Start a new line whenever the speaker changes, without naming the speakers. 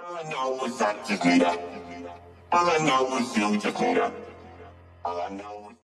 All I know is that you need her. All I know is you just need. All I know